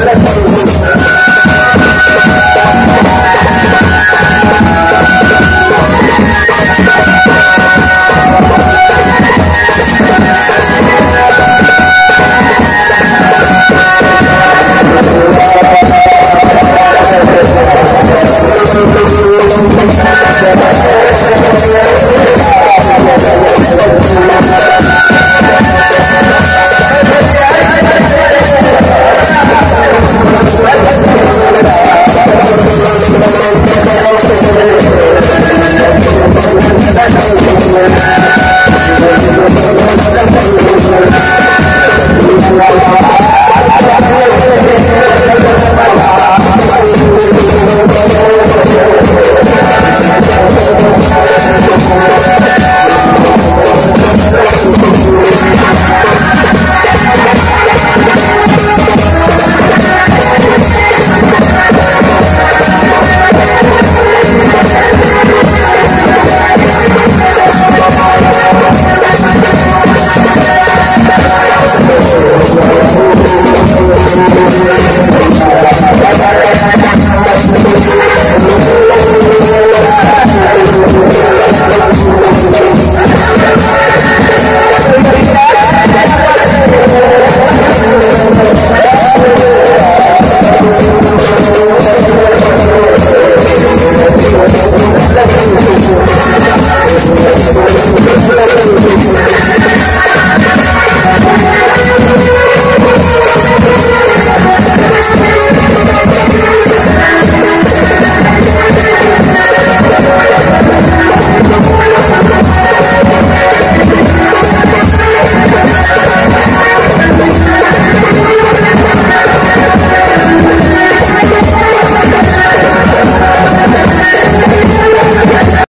Gracias.